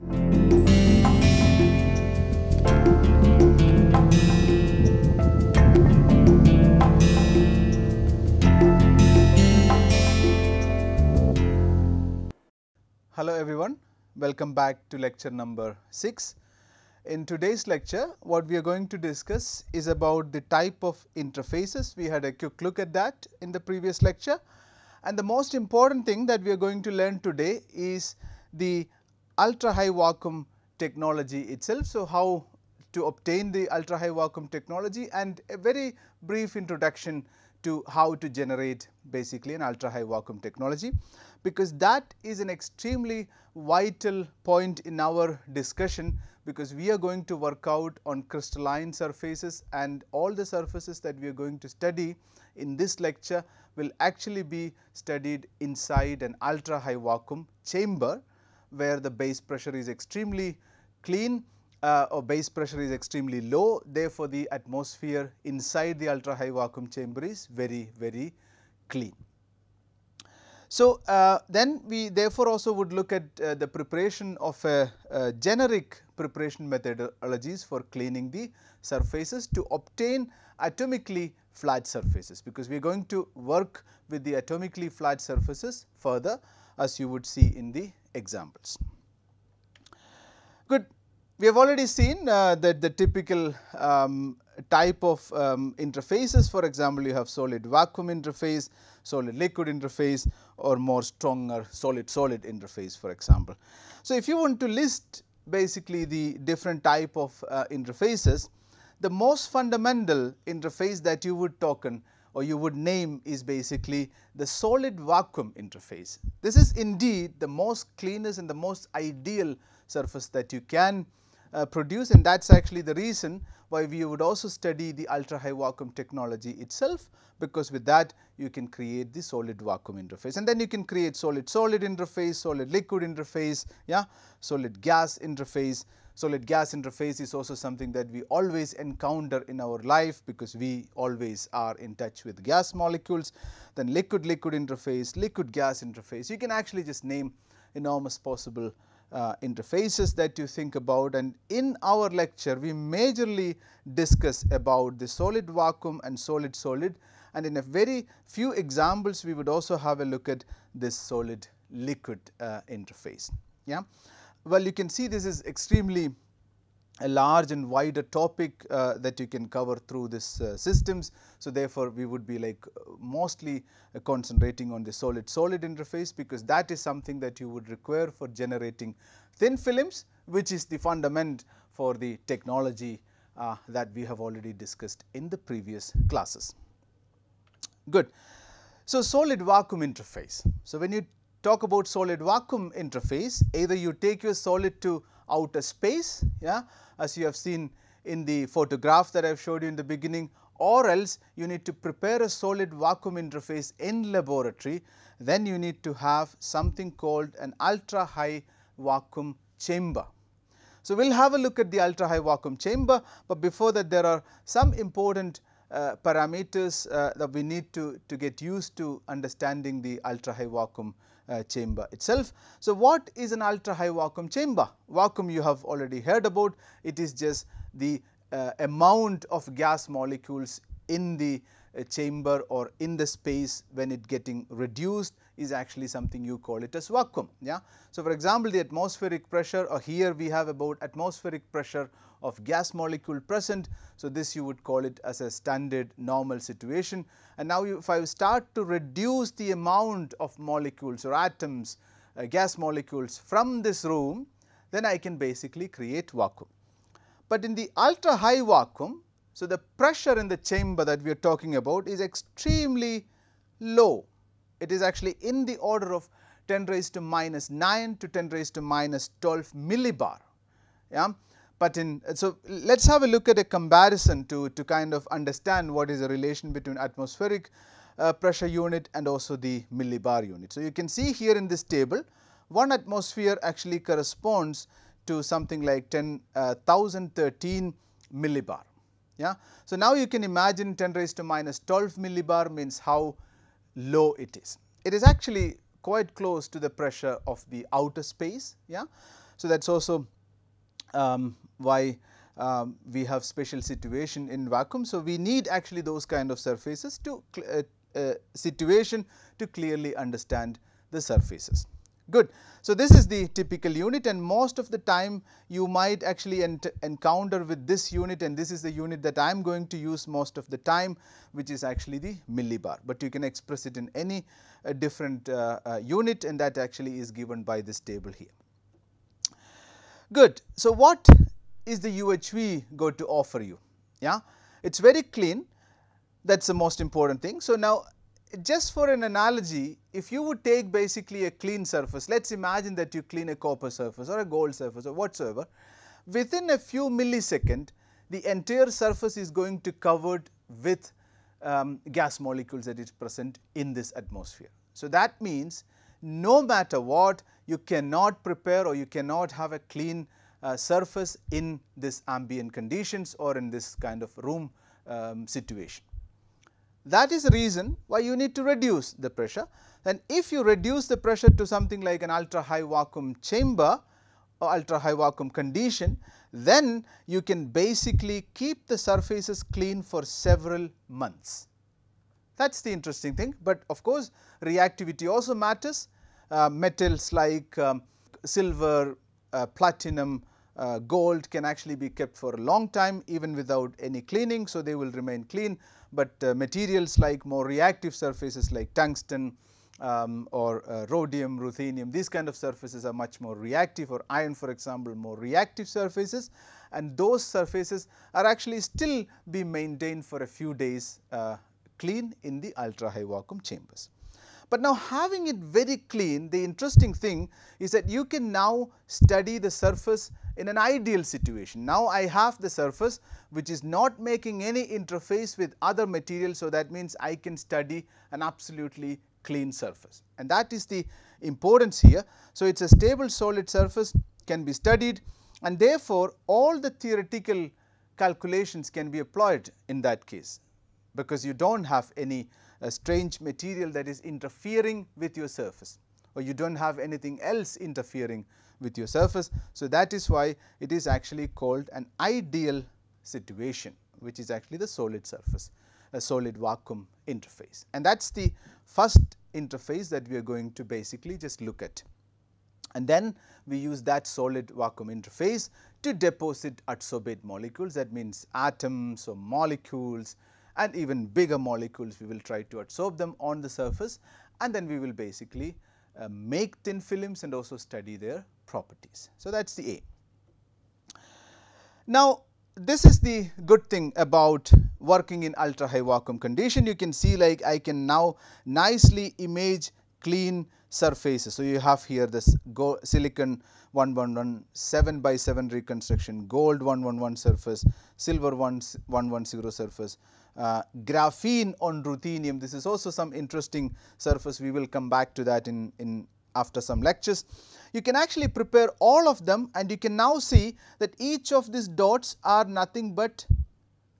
Hello everyone, welcome back to lecture number 6. In today's lecture, what we are going to discuss is about the type of interfaces. We had a quick look at that in the previous lecture and the most important thing that we are going to learn today is the ultra high vacuum technology itself. So, how to obtain the ultra high vacuum technology and a very brief introduction to how to generate basically an ultra high vacuum technology because that is an extremely vital point in our discussion because we are going to work out on crystalline surfaces and all the surfaces that we are going to study in this lecture will actually be studied inside an ultra high vacuum chamber where the base pressure is extremely clean uh, or base pressure is extremely low therefore, the atmosphere inside the ultra high vacuum chamber is very very clean. So, uh, then we therefore, also would look at uh, the preparation of a, a, generic preparation methodologies for cleaning the surfaces to obtain atomically flat surfaces, because we are going to work with the atomically flat surfaces further as you would see in the examples. Good. We have already seen uh, that the typical um, type of um, interfaces for example, you have solid vacuum interface, solid liquid interface or more stronger solid solid interface for example. So, if you want to list basically the different type of uh, interfaces, the most fundamental interface that you would token or you would name is basically the solid vacuum interface. This is indeed the most cleanest and the most ideal surface that you can uh, produce and that is actually the reason why we would also study the ultra high vacuum technology itself because with that you can create the solid vacuum interface and then you can create solid solid interface, solid liquid interface, yeah, solid gas interface. Solid gas interface is also something that we always encounter in our life because we always are in touch with gas molecules. Then liquid liquid interface, liquid gas interface, you can actually just name enormous possible uh, interfaces that you think about and in our lecture we majorly discuss about the solid vacuum and solid solid and in a very few examples we would also have a look at this solid liquid uh, interface. Yeah. Well, you can see this is extremely a large and wider topic uh, that you can cover through this uh, systems. So, therefore, we would be like uh, mostly concentrating on the solid solid interface because that is something that you would require for generating thin films which is the fundament for the technology uh, that we have already discussed in the previous classes. Good. So, solid vacuum interface. So, when you talk about solid vacuum interface either you take your solid to outer space yeah as you have seen in the photograph that I have showed you in the beginning or else you need to prepare a solid vacuum interface in laboratory then you need to have something called an ultra high vacuum chamber. So, we will have a look at the ultra high vacuum chamber, but before that there are some important uh, parameters uh, that we need to, to get used to understanding the ultra high vacuum uh, chamber itself. So, what is an ultra high vacuum chamber? Vacuum you have already heard about, it is just the uh, amount of gas molecules in the chamber or in the space when it getting reduced is actually something you call it as vacuum. Yeah. So, for example, the atmospheric pressure or here we have about atmospheric pressure of gas molecule present. So, this you would call it as a standard normal situation and now you, if I start to reduce the amount of molecules or atoms uh, gas molecules from this room then I can basically create vacuum. But in the ultra high vacuum so the pressure in the chamber that we are talking about is extremely low it is actually in the order of 10 raised to minus 9 to 10 raised to minus 12 millibar. Yeah. But in so let us have a look at a comparison to, to kind of understand what is the relation between atmospheric uh, pressure unit and also the millibar unit. So, you can see here in this table one atmosphere actually corresponds to something like 10,013 uh, millibar. Yeah. So, now you can imagine 10 raised to minus 12 millibar means how low it is. It is actually quite close to the pressure of the outer space. Yeah. So, that is also um, why um, we have special situation in vacuum. So, we need actually those kind of surfaces to uh, uh, situation to clearly understand the surfaces. Good. So, this is the typical unit and most of the time you might actually encounter with this unit and this is the unit that I am going to use most of the time which is actually the millibar, but you can express it in any uh, different uh, uh, unit and that actually is given by this table here. Good. So, what is the UHV going to offer you? Yeah, It is very clean that is the most important thing. So, now just for an analogy, if you would take basically a clean surface, let us imagine that you clean a copper surface or a gold surface or whatsoever, within a few millisecond the entire surface is going to covered with um, gas molecules that is present in this atmosphere. So, that means no matter what you cannot prepare or you cannot have a clean uh, surface in this ambient conditions or in this kind of room um, situation. That is the reason why you need to reduce the pressure and if you reduce the pressure to something like an ultra high vacuum chamber or ultra high vacuum condition, then you can basically keep the surfaces clean for several months. That is the interesting thing, but of course, reactivity also matters. Uh, metals like um, silver, uh, platinum, uh, gold can actually be kept for a long time even without any cleaning. So, they will remain clean, but uh, materials like more reactive surfaces like tungsten um, or uh, rhodium, ruthenium these kind of surfaces are much more reactive or iron for example more reactive surfaces and those surfaces are actually still be maintained for a few days uh, clean in the ultra high vacuum chambers. But now having it very clean, the interesting thing is that you can now study the surface in an ideal situation. Now I have the surface which is not making any interface with other materials. So, that means I can study an absolutely clean surface and that is the importance here. So, it is a stable solid surface can be studied and therefore, all the theoretical calculations can be applied in that case because you do not have any a strange material that is interfering with your surface or you do not have anything else interfering with your surface. So, that is why it is actually called an ideal situation which is actually the solid surface a solid vacuum interface and that is the first interface that we are going to basically just look at. And then we use that solid vacuum interface to deposit adsorbate molecules that means atoms or molecules and even bigger molecules we will try to adsorb them on the surface and then we will basically uh, make thin films and also study their properties. So, that is the aim. Now, this is the good thing about working in ultra high vacuum condition. You can see like I can now nicely image clean surfaces. So, you have here this silicon 111 7 by 7 reconstruction, gold 111 surface, silver 110 surface, uh, graphene on ruthenium. This is also some interesting surface. We will come back to that in, in after some lectures. You can actually prepare all of them and you can now see that each of these dots are nothing but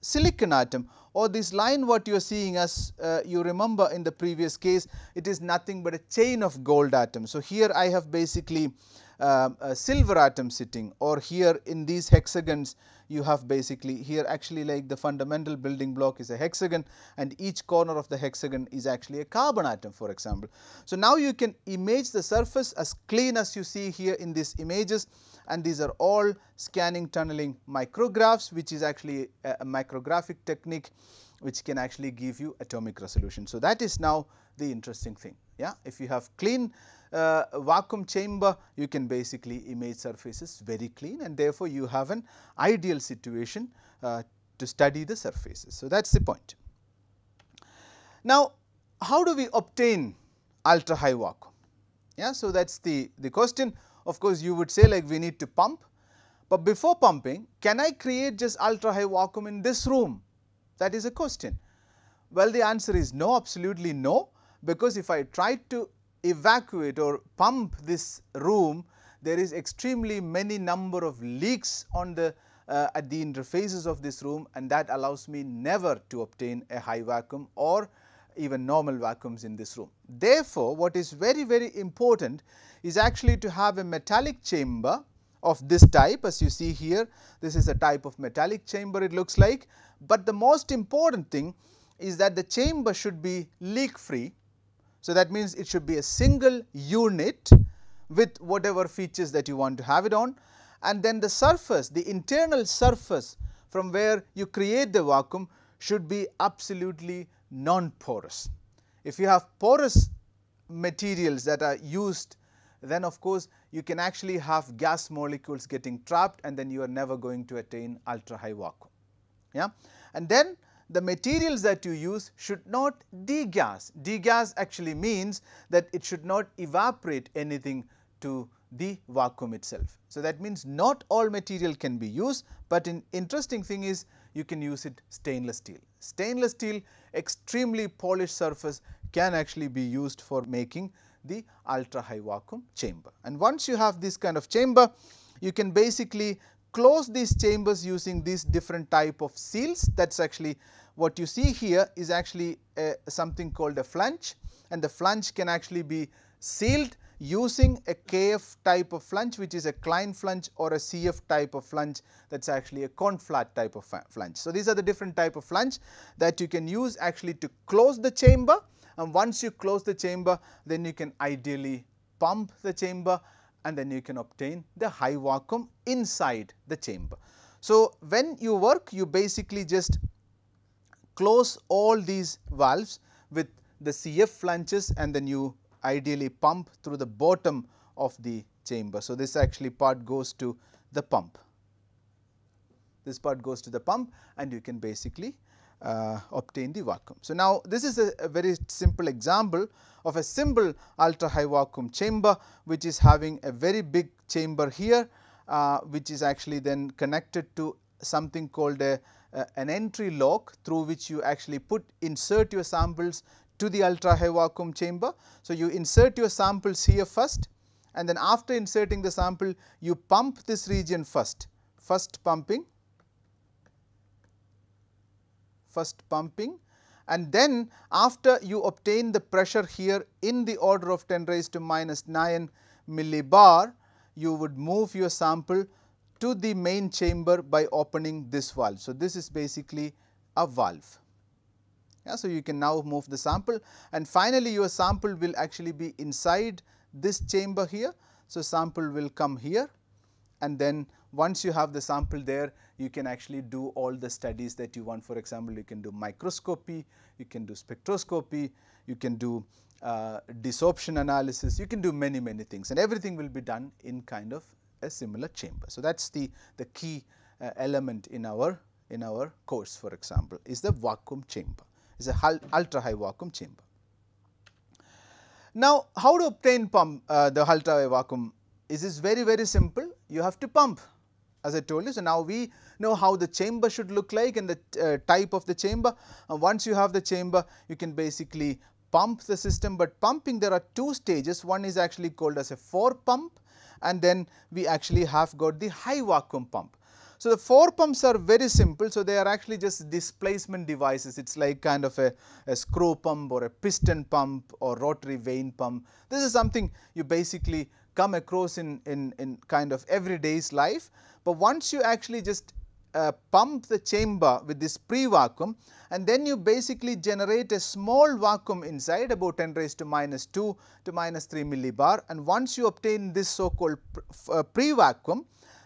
silicon atom or this line what you are seeing as uh, you remember in the previous case it is nothing but a chain of gold atoms. So, here I have basically uh, a silver atom sitting or here in these hexagons you have basically here actually like the fundamental building block is a hexagon and each corner of the hexagon is actually a carbon atom for example. So, now you can image the surface as clean as you see here in these images and these are all scanning tunneling micrographs which is actually a, a micrographic technique which can actually give you atomic resolution. So, that is now the interesting thing. Yeah, If you have clean uh, vacuum chamber you can basically image surfaces very clean and therefore, you have an ideal situation uh, to study the surfaces. So, that is the point. Now, how do we obtain ultra high vacuum? Yeah, so, that is the, the question of course, you would say like we need to pump, but before pumping can I create just ultra high vacuum in this room that is a question. Well, the answer is no absolutely no because if I try to evacuate or pump this room, there is extremely many number of leaks on the uh, at the interfaces of this room and that allows me never to obtain a high vacuum or even normal vacuums in this room. Therefore, what is very very important is actually to have a metallic chamber of this type as you see here. This is a type of metallic chamber it looks like, but the most important thing is that the chamber should be leak free. So, that means it should be a single unit with whatever features that you want to have it on and then the surface the internal surface from where you create the vacuum should be absolutely non-porous. If you have porous materials that are used then of course, you can actually have gas molecules getting trapped and then you are never going to attain ultra high vacuum. Yeah? And then the materials that you use should not degas. Degas actually means that it should not evaporate anything to the vacuum itself. So, that means not all material can be used, but an interesting thing is you can use it stainless steel. Stainless steel extremely polished surface can actually be used for making the ultra high vacuum chamber. And once you have this kind of chamber, you can basically close these chambers using these different type of seals that is actually what you see here is actually a, something called a flange and the flange can actually be sealed using a KF type of flange which is a Klein flange or a CF type of flange that is actually a conflat type of flange. So, these are the different type of flange that you can use actually to close the chamber and once you close the chamber then you can ideally pump the chamber and then you can obtain the high vacuum inside the chamber. So, when you work you basically just close all these valves with the CF flanges and then you ideally pump through the bottom of the chamber. So, this actually part goes to the pump. This part goes to the pump and you can basically uh, obtain the vacuum. So, now this is a, a, very simple example of a simple ultra high vacuum chamber which is having a very big chamber here uh, which is actually then connected to something called a, an entry lock through which you actually put insert your samples to the ultra high vacuum chamber. So, you insert your samples here first and then after inserting the sample you pump this region first, first pumping, first pumping and then after you obtain the pressure here in the order of 10 raised to minus 9 millibar, you would move your sample to the main chamber by opening this valve. So, this is basically a valve. Yeah, so, you can now move the sample and finally, your sample will actually be inside this chamber here. So, sample will come here and then once you have the sample there you can actually do all the studies that you want. For example, you can do microscopy, you can do spectroscopy, you can do uh, desorption analysis, you can do many many things and everything will be done in kind of a similar chamber. So, that is the, the key uh, element in our in our course for example, is the vacuum chamber. Is a ultra high vacuum chamber. Now, how to obtain pump uh, the ultra high vacuum? Is very very simple. You have to pump as I told you. So, now we know how the chamber should look like and the uh, type of the chamber and once you have the chamber you can basically pump the system, but pumping there are two stages one is actually called as a fore pump and then we actually have got the high vacuum pump. So, the fore pumps are very simple. So, they are actually just displacement devices. It is like kind of a, a, screw pump or a piston pump or rotary vane pump. This is something you basically come across in, in, in kind of everyday's life. But once you actually just uh, pump the chamber with this pre-vacuum and then you basically generate a small vacuum inside about 10 raised to minus 2 to minus 3 millibar and once you obtain this so called uh, pre-vacuum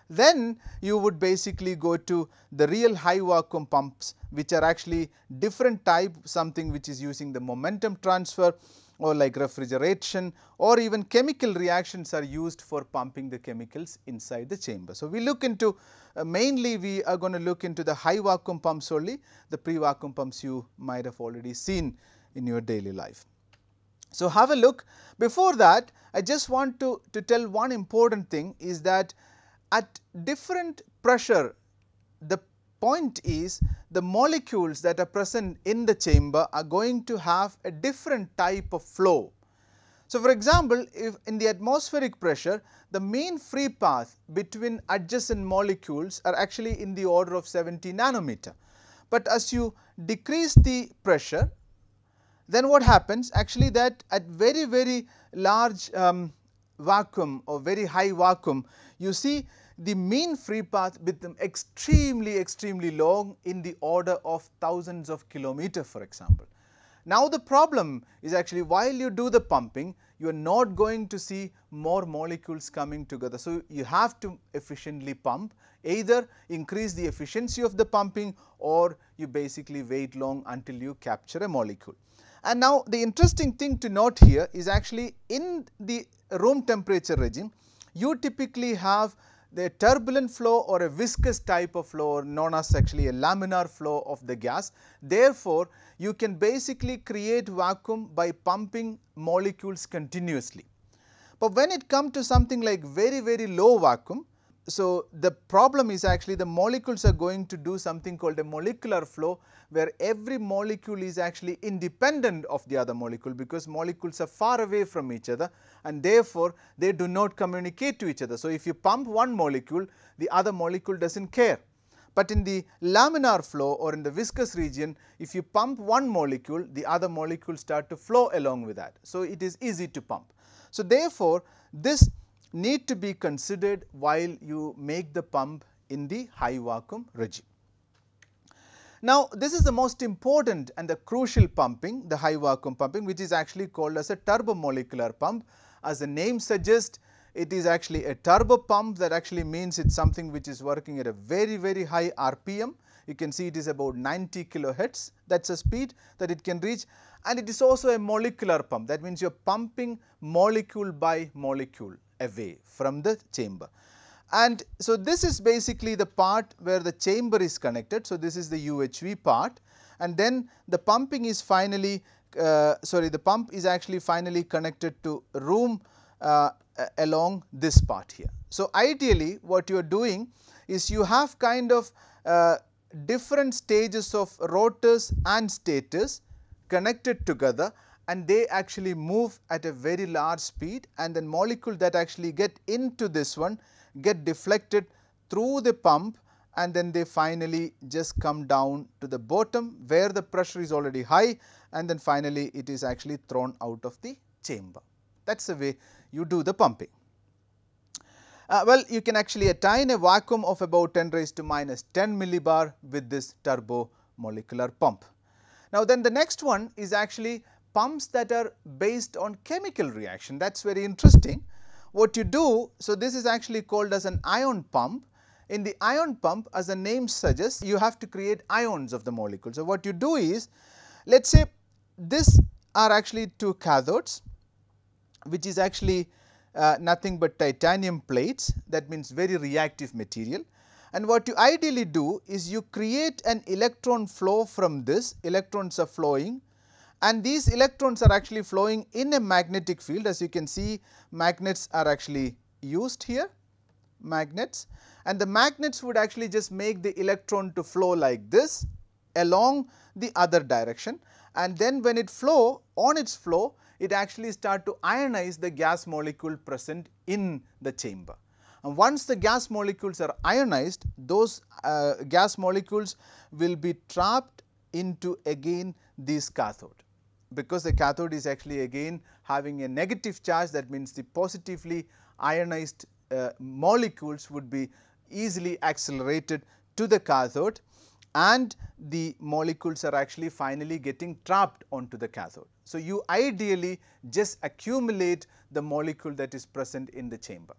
then you would basically go to the real high vacuum pumps which are actually different type something which is using the momentum transfer or like refrigeration or even chemical reactions are used for pumping the chemicals inside the chamber. So, we look into uh, mainly we are going to look into the high vacuum pumps only the pre vacuum pumps you might have already seen in your daily life. So, have a look before that I just want to, to tell one important thing is that at different pressure the point is the molecules that are present in the chamber are going to have a different type of flow. So, for example, if in the atmospheric pressure the mean free path between adjacent molecules are actually in the order of 70 nanometer. But as you decrease the pressure then what happens actually that at very very large um, vacuum or very high vacuum, you see the mean free path become extremely extremely long in the order of thousands of kilometer for example. Now the problem is actually while you do the pumping you are not going to see more molecules coming together. So, you have to efficiently pump either increase the efficiency of the pumping or you basically wait long until you capture a molecule. And now the interesting thing to note here is actually in the room temperature regime you typically have the turbulent flow or a viscous type of flow known as actually a laminar flow of the gas. Therefore, you can basically create vacuum by pumping molecules continuously. But when it comes to something like very very low vacuum, so the problem is actually the molecules are going to do something called a molecular flow where every molecule is actually independent of the other molecule because molecules are far away from each other and therefore, they do not communicate to each other. So, if you pump one molecule the other molecule does not care. But in the laminar flow or in the viscous region if you pump one molecule the other molecules start to flow along with that. So, it is easy to pump. So, therefore, this need to be considered while you make the pump in the high vacuum regime. Now, this is the most important and the crucial pumping the high vacuum pumping which is actually called as a turbomolecular pump. As the name suggests it is actually a turbo pump that actually means it is something which is working at a very very high RPM. You can see it is about 90 kilohertz. That is a speed that it can reach. And it is also a molecular pump. That means you are pumping molecule by molecule away from the chamber. And so, this is basically the part where the chamber is connected. So, this is the UHV part and then the pumping is finally uh, sorry the pump is actually finally connected to room uh, along this part here. So, ideally what you are doing is you have kind of uh, different stages of rotors and stators connected together and they actually move at a very large speed and then molecule that actually get into this one get deflected through the pump and then they finally just come down to the bottom where the pressure is already high and then finally it is actually thrown out of the chamber. That is the way you do the pumping. Uh, well, you can actually attain a vacuum of about 10 raised to minus 10 millibar with this turbo molecular pump. Now, then the next one is actually pumps that are based on chemical reaction that is very interesting. What you do, so this is actually called as an ion pump. In the ion pump as the name suggests you have to create ions of the molecule. So, what you do is let us say this are actually two cathodes which is actually uh, nothing but titanium plates that means very reactive material. And what you ideally do is you create an electron flow from this electrons are flowing and these electrons are actually flowing in a magnetic field. As you can see magnets are actually used here magnets. And the magnets would actually just make the electron to flow like this along the other direction. And then when it flow on its flow it actually start to ionize the gas molecule present in the chamber. And once the gas molecules are ionized those uh, gas molecules will be trapped into again this cathode because the cathode is actually again having a negative charge that means the positively ionized uh, molecules would be easily accelerated to the cathode and the molecules are actually finally getting trapped onto the cathode. So, you ideally just accumulate the molecule that is present in the chamber.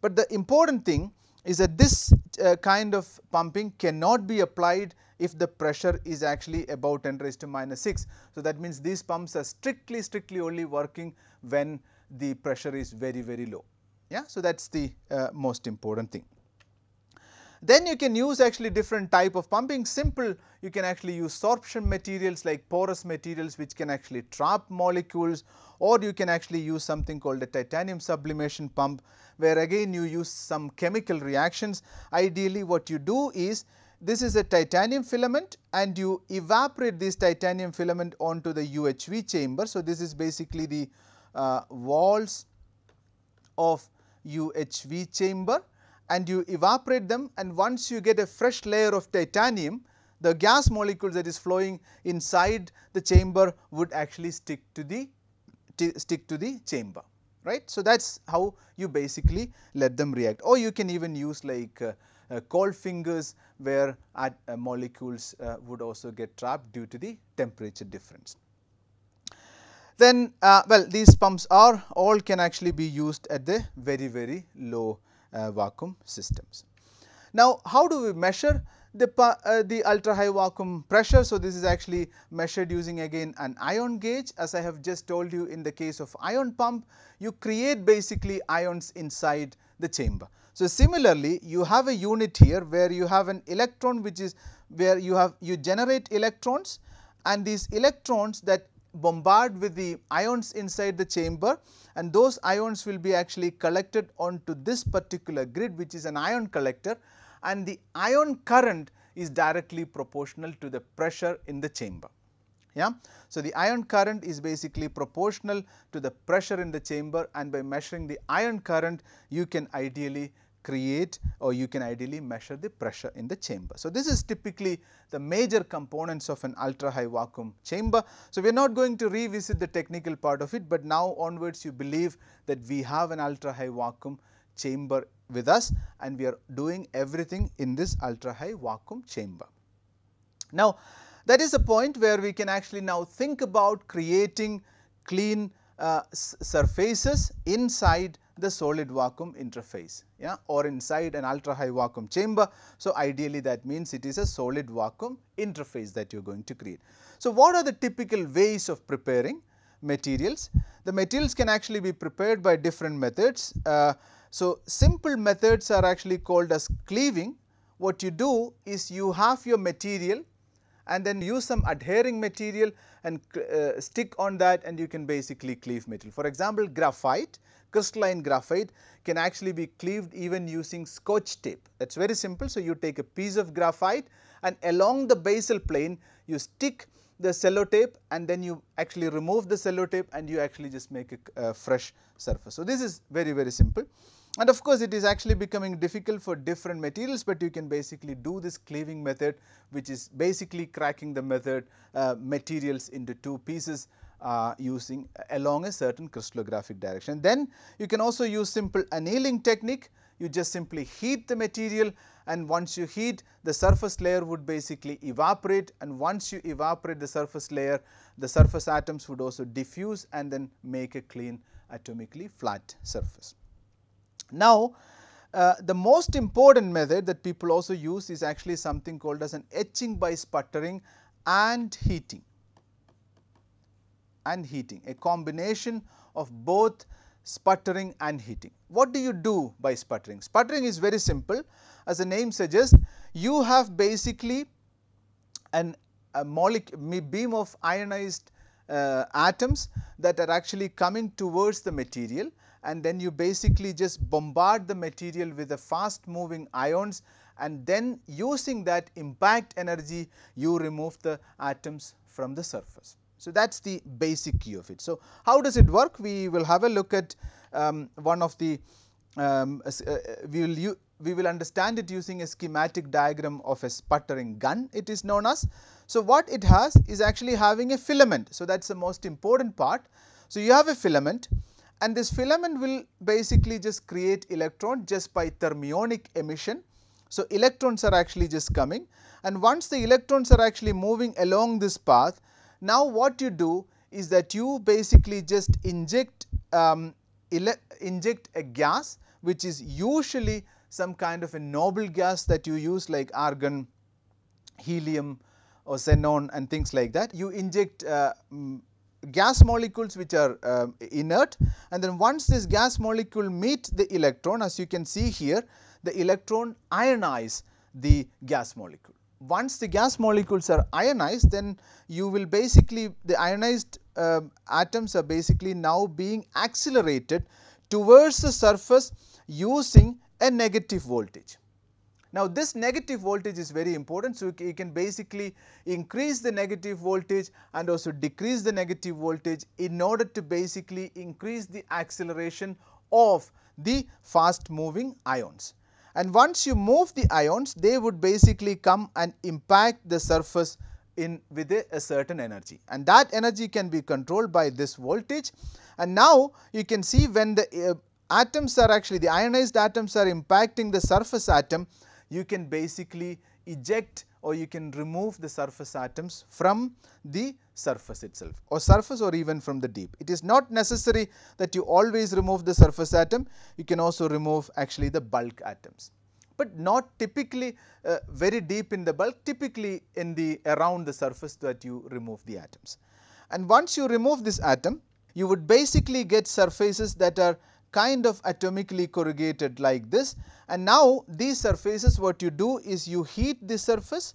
But the important thing is that this uh, kind of pumping cannot be applied if the pressure is actually about 10 raised to minus 6. So, that means these pumps are strictly strictly only working when the pressure is very very low. Yeah? So, that is the uh, most important thing. Then you can use actually different type of pumping simple you can actually use sorption materials like porous materials which can actually trap molecules or you can actually use something called a titanium sublimation pump where again you use some chemical reactions. Ideally what you do is this is a titanium filament and you evaporate this titanium filament onto the UHV chamber. So, this is basically the uh, walls of UHV chamber and you evaporate them and once you get a fresh layer of titanium the gas molecules that is flowing inside the chamber would actually stick to the stick to the chamber. right. So, that is how you basically let them react or you can even use like uh, uh, cold fingers where uh, molecules uh, would also get trapped due to the temperature difference. Then uh, well these pumps are all can actually be used at the very very low vacuum systems. Now, how do we measure the, uh, the ultra high vacuum pressure. So, this is actually measured using again an ion gauge as I have just told you in the case of ion pump you create basically ions inside the chamber. So, similarly you have a unit here where you have an electron which is where you have you generate electrons and these electrons that bombard with the ions inside the chamber and those ions will be actually collected onto this particular grid which is an ion collector and the ion current is directly proportional to the pressure in the chamber. Yeah. So, the ion current is basically proportional to the pressure in the chamber and by measuring the ion current you can ideally create or you can ideally measure the pressure in the chamber. So, this is typically the major components of an ultra high vacuum chamber. So, we are not going to revisit the technical part of it, but now onwards you believe that we have an ultra high vacuum chamber with us and we are doing everything in this ultra high vacuum chamber. Now, that is a point where we can actually now think about creating clean uh, surfaces inside the solid vacuum interface yeah, or inside an ultra high vacuum chamber. So, ideally that means it is a solid vacuum interface that you are going to create. So, what are the typical ways of preparing materials? The materials can actually be prepared by different methods. Uh, so, simple methods are actually called as cleaving. What you do is you have your material and then use some adhering material and uh, stick on that and you can basically cleave material. For example, graphite, crystalline graphite can actually be cleaved even using scotch tape. That is very simple. So, you take a piece of graphite and along the basal plane you stick the sellotape and then you actually remove the sellotape and you actually just make a uh, fresh surface. So, this is very very simple. And of course, it is actually becoming difficult for different materials, but you can basically do this cleaving method which is basically cracking the method uh, materials into two pieces uh, using along a certain crystallographic direction. Then you can also use simple annealing technique, you just simply heat the material and once you heat the surface layer would basically evaporate and once you evaporate the surface layer the surface atoms would also diffuse and then make a clean atomically flat surface. Now, uh, the most important method that people also use is actually something called as an etching by sputtering and heating and heating a combination of both sputtering and heating. What do you do by sputtering? Sputtering is very simple as the name suggests you have basically an a beam of ionized uh, atoms that are actually coming towards the material and then you basically just bombard the material with the fast moving ions and then using that impact energy you remove the atoms from the surface. So, that is the basic key of it. So, how does it work? We will have a look at um, one of the um, uh, we will we will understand it using a schematic diagram of a sputtering gun it is known as. So, what it has is actually having a filament. So, that is the most important part. So, you have a filament and this filament will basically just create electron just by thermionic emission. So, electrons are actually just coming and once the electrons are actually moving along this path, now what you do is that you basically just inject um, inject a gas which is usually some kind of a noble gas that you use like argon, helium or xenon and things like that. You inject uh, gas molecules which are uh, inert and then once this gas molecule meet the electron as you can see here the electron ionize the gas molecule. Once the gas molecules are ionized then you will basically the ionized uh, atoms are basically now being accelerated towards the surface using a negative voltage. Now, this negative voltage is very important. So, you can basically increase the negative voltage and also decrease the negative voltage in order to basically increase the acceleration of the fast moving ions. And once you move the ions, they would basically come and impact the surface in with a, a, certain energy and that energy can be controlled by this voltage. And now, you can see when the uh, atoms are actually the ionized atoms are impacting the surface atom, you can basically eject or you can remove the surface atoms from the surface itself or surface or even from the deep. It is not necessary that you always remove the surface atom, you can also remove actually the bulk atoms, but not typically uh, very deep in the bulk typically in the around the surface that you remove the atoms. And once you remove this atom you would basically get surfaces that are kind of atomically corrugated like this and now these surfaces what you do is you heat the surface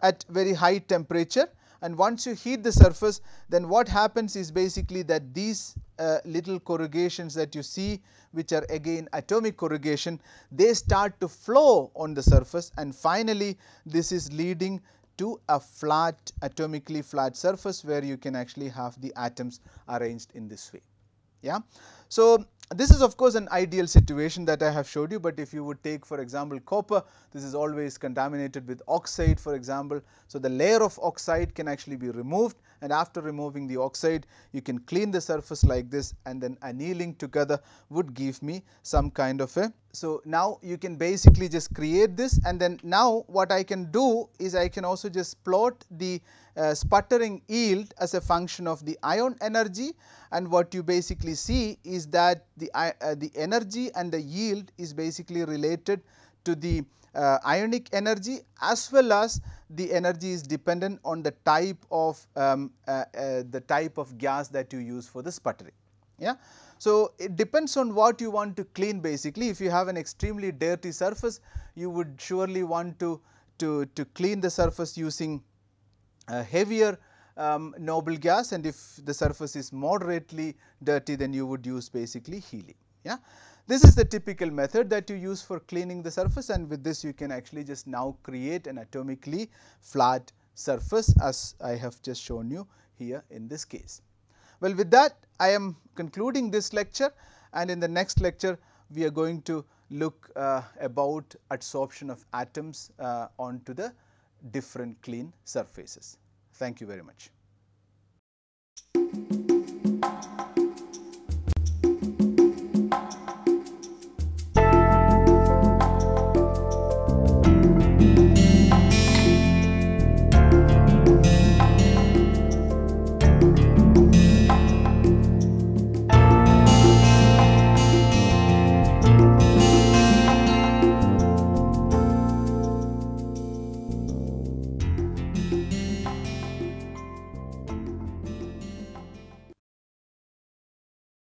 at very high temperature and once you heat the surface then what happens is basically that these uh, little corrugations that you see which are again atomic corrugation they start to flow on the surface. And finally this is leading to a flat atomically flat surface where you can actually have the atoms arranged in this way yeah so this is of course an ideal situation that I have showed you, but if you would take for example copper, this is always contaminated with oxide for example. So, the layer of oxide can actually be removed and after removing the oxide you can clean the surface like this and then annealing together would give me some kind of a. So, now you can basically just create this and then now what I can do is I can also just plot the uh, sputtering yield as a function of the ion energy and what you basically see is that the, uh, the energy and the yield is basically related to the uh, ionic energy as well as the energy is dependent on the type of um, uh, uh, the type of gas that you use for the sputtering. Yeah. So, it depends on what you want to clean basically if you have an extremely dirty surface you would surely want to, to, to clean the surface using heavier um, noble gas and if the surface is moderately dirty then you would use basically helium. Yeah. This is the typical method that you use for cleaning the surface and with this you can actually just now create an atomically flat surface as I have just shown you here in this case. Well, with that I am concluding this lecture and in the next lecture we are going to look uh, about adsorption of atoms uh, onto the different clean surfaces. Thank you very much.